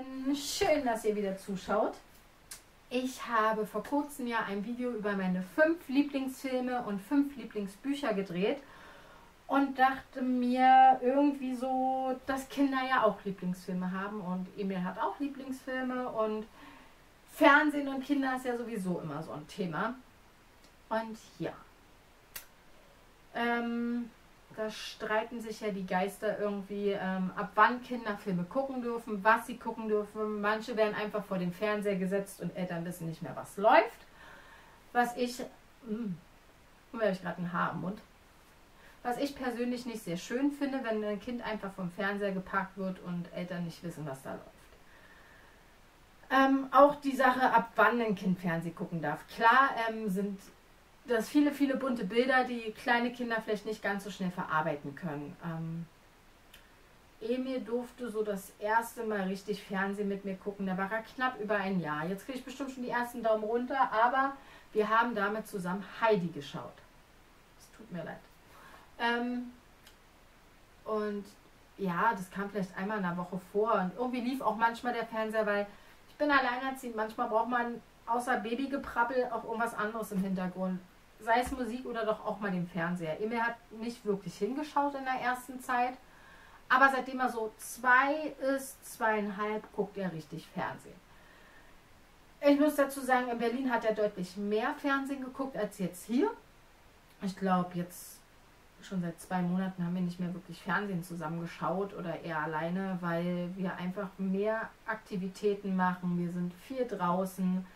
Hallöchen, schön, dass ihr wieder zuschaut. Ich habe vor kurzem ja ein Video über meine fünf Lieblingsfilme und fünf Lieblingsbücher gedreht und dachte mir irgendwie so, dass Kinder ja auch Lieblingsfilme haben und Emil hat auch Lieblingsfilme und Fernsehen und Kinder ist ja sowieso immer so ein Thema. Und ja, ähm, da streiten sich ja die Geister irgendwie, ähm, ab wann Kinder Filme gucken dürfen, was sie gucken dürfen. Manche werden einfach vor den Fernseher gesetzt und Eltern wissen nicht mehr, was läuft. Was ich, mh, hm, habe ich gerade ein Haar im Mund. Was ich persönlich nicht sehr schön finde, wenn ein Kind einfach vom Fernseher gepackt wird und Eltern nicht wissen, was da läuft. Ähm, auch die Sache, ab wann ein Kind Fernsehen gucken darf. Klar ähm, sind das viele, viele bunte Bilder, die kleine Kinder vielleicht nicht ganz so schnell verarbeiten können. Ähm, Emil durfte so das erste Mal richtig Fernsehen mit mir gucken. Da war er knapp über ein Jahr. Jetzt kriege ich bestimmt schon die ersten Daumen runter, aber wir haben damit zusammen Heidi geschaut. Es tut mir leid. Ähm, und ja, das kam vielleicht einmal in der Woche vor. Und irgendwie lief auch manchmal der Fernseher, weil ich bin alleinerziehend. Manchmal braucht man außer Babygeprabbel auch irgendwas anderes im Hintergrund sei es Musik oder doch auch mal den Fernseher. Emil hat nicht wirklich hingeschaut in der ersten Zeit, aber seitdem er so zwei ist, zweieinhalb, guckt er richtig Fernsehen. Ich muss dazu sagen, in Berlin hat er deutlich mehr Fernsehen geguckt als jetzt hier. Ich glaube, jetzt schon seit zwei Monaten haben wir nicht mehr wirklich Fernsehen zusammen geschaut oder eher alleine, weil wir einfach mehr Aktivitäten machen. Wir sind viel draußen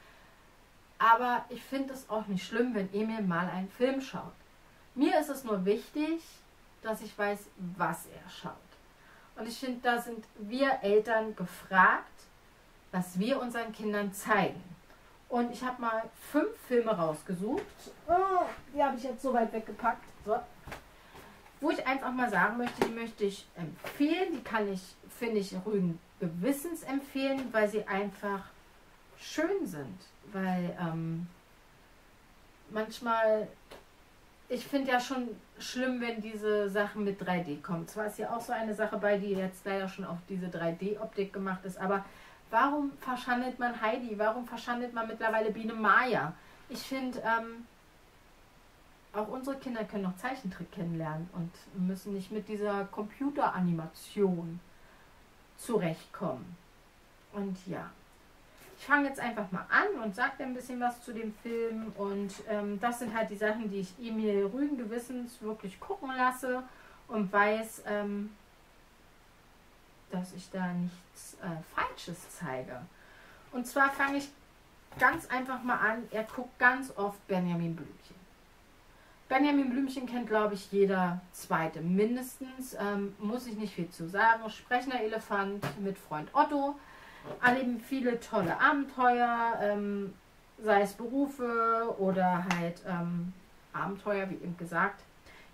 aber ich finde es auch nicht schlimm, wenn Emil mal einen Film schaut. Mir ist es nur wichtig, dass ich weiß, was er schaut. Und ich finde, da sind wir Eltern gefragt, was wir unseren Kindern zeigen. Und ich habe mal fünf Filme rausgesucht. Oh, die habe ich jetzt so weit weggepackt. So. Wo ich einfach mal sagen möchte, die möchte ich empfehlen. Die kann ich, finde ich, ruhigen Gewissens empfehlen, weil sie einfach schön sind. Weil ähm, manchmal, ich finde ja schon schlimm, wenn diese Sachen mit 3D kommen. Zwar ist ja auch so eine Sache bei, die jetzt leider schon auf diese 3D-Optik gemacht ist, aber warum verschandelt man Heidi? Warum verschandelt man mittlerweile Biene Maya? Ich finde, ähm, auch unsere Kinder können noch Zeichentrick kennenlernen und müssen nicht mit dieser Computeranimation zurechtkommen. Und ja, ich fange jetzt einfach mal an und sage ein bisschen was zu dem Film. Und ähm, das sind halt die Sachen, die ich Emil rügen Gewissens wirklich gucken lasse und weiß, ähm, dass ich da nichts äh, Falsches zeige. Und zwar fange ich ganz einfach mal an. Er guckt ganz oft Benjamin Blümchen. Benjamin Blümchen kennt, glaube ich, jeder Zweite mindestens. Ähm, muss ich nicht viel zu sagen. Sprechender Elefant mit Freund Otto erleben viele tolle Abenteuer, ähm, sei es Berufe oder halt ähm, Abenteuer, wie eben gesagt.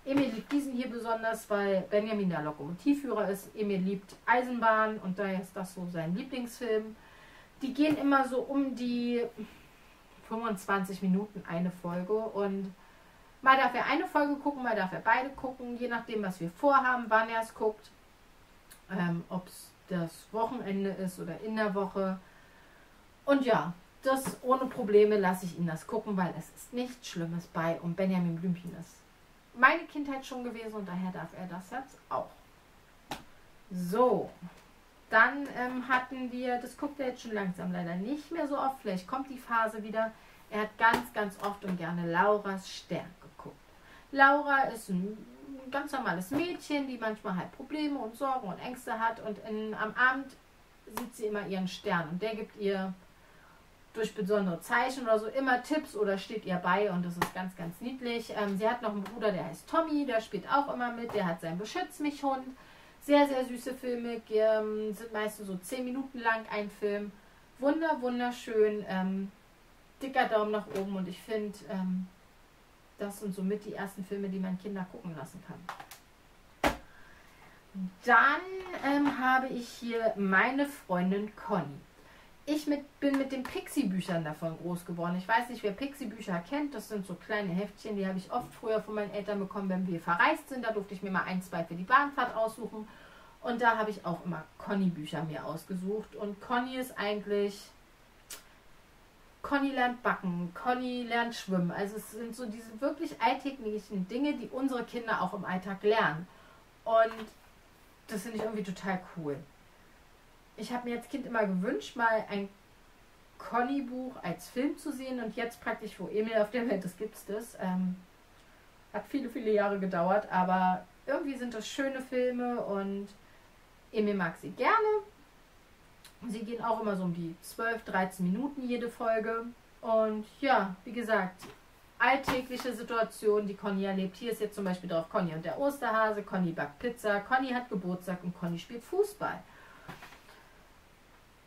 Emil liebt diesen hier besonders, weil Benjamin der Lokomotivführer ist. Emil liebt Eisenbahn und daher ist das so sein Lieblingsfilm. Die gehen immer so um die 25 Minuten eine Folge und mal darf er eine Folge gucken, mal darf er beide gucken, je nachdem, was wir vorhaben, wann er es guckt. Ähm, Ob es das Wochenende ist oder in der Woche. Und ja, das ohne Probleme lasse ich ihn das gucken, weil es ist nichts Schlimmes bei und Benjamin Blümchen ist meine Kindheit schon gewesen und daher darf er das jetzt auch. So, dann ähm, hatten wir, das guckt er jetzt schon langsam leider nicht mehr so oft, vielleicht kommt die Phase wieder. Er hat ganz, ganz oft und gerne Lauras Stern geguckt. Laura ist ein ganz normales Mädchen, die manchmal halt Probleme und Sorgen und Ängste hat. Und in, am Abend sieht sie immer ihren Stern. Und der gibt ihr durch besondere Zeichen oder so immer Tipps oder steht ihr bei. Und das ist ganz, ganz niedlich. Ähm, sie hat noch einen Bruder, der heißt Tommy. Der spielt auch immer mit. Der hat seinen Beschütz mich Hund. Sehr, sehr süße Filme. Ähm, sind meistens so 10 Minuten lang ein Film. Wunder, wunderschön. Ähm, dicker Daumen nach oben. Und ich finde... Das sind somit die ersten Filme, die man Kinder gucken lassen kann. Dann ähm, habe ich hier meine Freundin Conny. Ich mit, bin mit den Pixie-Büchern davon groß geworden. Ich weiß nicht, wer Pixie-Bücher kennt. Das sind so kleine Heftchen, die habe ich oft früher von meinen Eltern bekommen, wenn wir verreist sind. Da durfte ich mir mal ein, zwei für die Bahnfahrt aussuchen. Und da habe ich auch immer Conny-Bücher mir ausgesucht. Und Conny ist eigentlich. Conny lernt backen, Conny lernt schwimmen. Also es sind so diese wirklich alltäglichen Dinge, die unsere Kinder auch im Alltag lernen. Und das finde ich irgendwie total cool. Ich habe mir als Kind immer gewünscht, mal ein Conny-Buch als Film zu sehen und jetzt praktisch, wo Emil auf der Welt ist, gibt es das. Ähm, hat viele, viele Jahre gedauert, aber irgendwie sind das schöne Filme und Emil mag sie gerne. Sie gehen auch immer so um die 12, 13 Minuten jede Folge. Und ja, wie gesagt, alltägliche Situationen, die Conny erlebt. Hier ist jetzt zum Beispiel drauf Conny und der Osterhase, Conny backt Pizza, Conny hat Geburtstag und Conny spielt Fußball.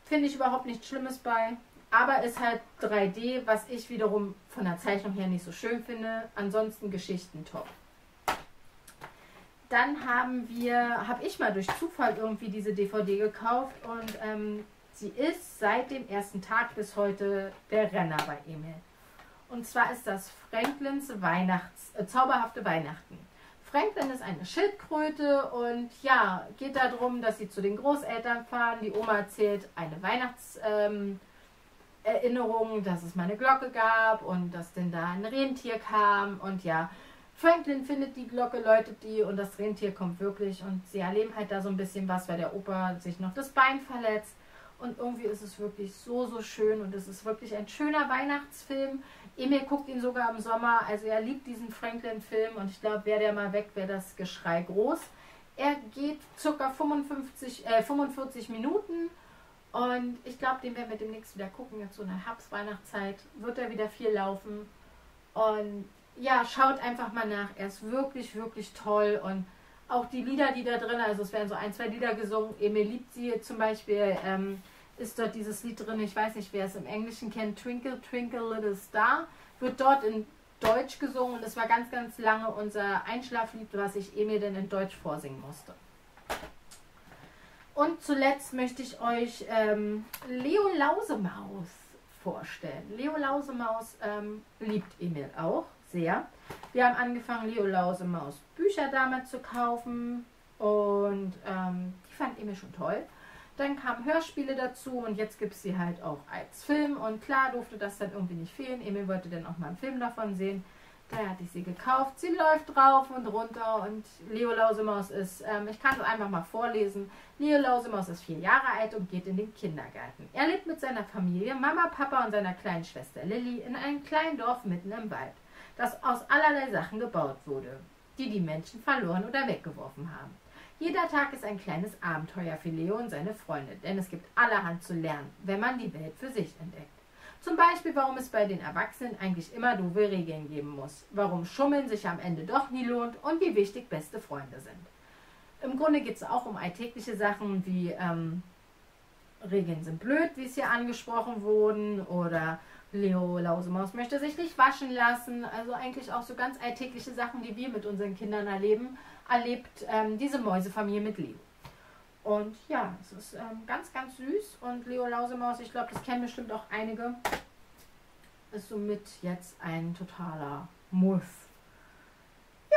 Finde ich überhaupt nichts Schlimmes bei. Aber ist halt 3D, was ich wiederum von der Zeichnung her nicht so schön finde. Ansonsten Geschichten top. Dann haben wir, habe ich mal durch Zufall irgendwie diese DVD gekauft und ähm, sie ist seit dem ersten Tag bis heute der Renner bei Emil. Und zwar ist das Franklins Weihnachts, äh, zauberhafte Weihnachten. Franklin ist eine Schildkröte und ja, geht darum, dass sie zu den Großeltern fahren. Die Oma erzählt eine Weihnachts, ähm, dass es mal eine Glocke gab und dass denn da ein Rentier kam und ja, Franklin findet die Glocke, läutet die und das Rentier kommt wirklich und sie erleben halt da so ein bisschen was, weil der Opa sich noch das Bein verletzt und irgendwie ist es wirklich so, so schön und es ist wirklich ein schöner Weihnachtsfilm. Emil guckt ihn sogar im Sommer, also er liebt diesen Franklin-Film und ich glaube, wäre der mal weg, wäre das Geschrei groß. Er geht ca. 55, äh, 45 Minuten und ich glaube, den werden wir demnächst wieder gucken. Jetzt so in der Herbst-Weihnachtszeit wird er wieder viel laufen. Und ja, schaut einfach mal nach. Er ist wirklich, wirklich toll. Und auch die Lieder, die da drin, also es werden so ein, zwei Lieder gesungen. Emil liebt sie zum Beispiel. Ähm, ist dort dieses Lied drin, ich weiß nicht, wer es im Englischen kennt, Twinkle, Twinkle, Little Star, wird dort in Deutsch gesungen und es war ganz, ganz lange unser Einschlaflied, was ich Emil denn in Deutsch vorsingen musste. Und zuletzt möchte ich euch ähm, Leo Lausemaus vorstellen. Leo Lausemaus ähm, liebt Emil auch sehr. Wir haben angefangen, Leo Lausemaus Bücher damals zu kaufen und ähm, die fand Emil schon toll. Dann kamen Hörspiele dazu und jetzt gibt es sie halt auch als Film. Und klar durfte das dann irgendwie nicht fehlen. Emil wollte dann auch mal einen Film davon sehen. Da hatte ich sie gekauft. Sie läuft drauf und runter und Leo Lausemaus ist, ähm, ich kann es einfach mal vorlesen. Leo Lausemaus ist vier Jahre alt und geht in den Kindergarten. Er lebt mit seiner Familie, Mama, Papa und seiner kleinen Schwester Lilly in einem kleinen Dorf mitten im Wald, das aus allerlei Sachen gebaut wurde, die die Menschen verloren oder weggeworfen haben. Jeder Tag ist ein kleines Abenteuer für Leo und seine Freunde, denn es gibt allerhand zu lernen, wenn man die Welt für sich entdeckt. Zum Beispiel, warum es bei den Erwachsenen eigentlich immer doofe Regeln geben muss, warum Schummeln sich am Ende doch nie lohnt und wie wichtig beste Freunde sind. Im Grunde geht es auch um alltägliche Sachen wie ähm, Regeln sind blöd, wie es hier angesprochen wurden, oder Leo Lausemaus möchte sich nicht waschen lassen. Also eigentlich auch so ganz alltägliche Sachen, die wir mit unseren Kindern erleben, erlebt ähm, diese Mäusefamilie mit Leo. Und ja, es ist ähm, ganz, ganz süß. Und Leo Lausemaus, ich glaube, das kennen bestimmt auch einige, ist somit jetzt ein totaler Muss.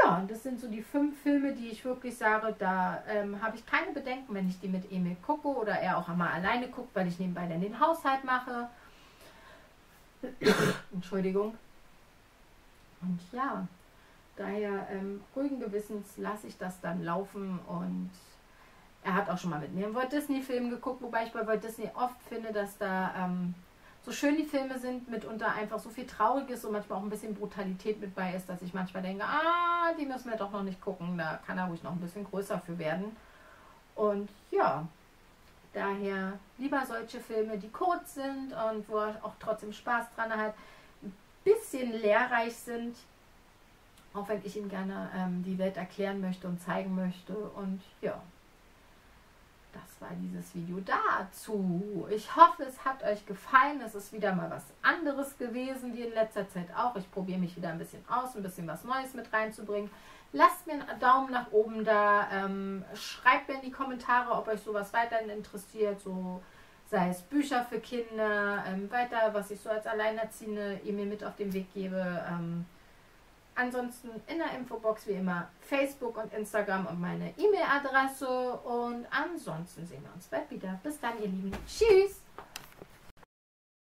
Ja, das sind so die fünf Filme, die ich wirklich sage, da ähm, habe ich keine Bedenken, wenn ich die mit Emil gucke oder er auch einmal alleine guckt, weil ich nebenbei dann den Haushalt mache. Entschuldigung. Und ja, daher ähm, ruhigen Gewissens lasse ich das dann laufen und er hat auch schon mal mit mir einen Walt Disney-Film geguckt, wobei ich bei Walt Disney oft finde, dass da ähm, so schön die Filme sind, mitunter einfach so viel Trauriges und manchmal auch ein bisschen Brutalität mit bei ist, dass ich manchmal denke, ah, die müssen wir doch noch nicht gucken, da kann er ruhig noch ein bisschen größer für werden. Und ja, daher lieber solche Filme, die kurz sind und wo er auch trotzdem Spaß dran hat, ein bisschen lehrreich sind, auch wenn ich ihm gerne ähm, die Welt erklären möchte und zeigen möchte. Und ja, das war dieses Video dazu. Ich hoffe, es hat euch gefallen. Es ist wieder mal was anderes gewesen, wie in letzter Zeit auch. Ich probiere mich wieder ein bisschen aus, ein bisschen was Neues mit reinzubringen. Lasst mir einen Daumen nach oben da. Ähm, schreibt mir in die Kommentare, ob euch sowas weiterhin interessiert. So sei es Bücher für Kinder, ähm, weiter, was ich so als Alleinerziehende ihr mir mit auf den Weg gebe. Ähm, Ansonsten in der Infobox wie immer Facebook und Instagram und meine E-Mail-Adresse. Und ansonsten sehen wir uns bald wieder. Bis dann, ihr Lieben. Tschüss!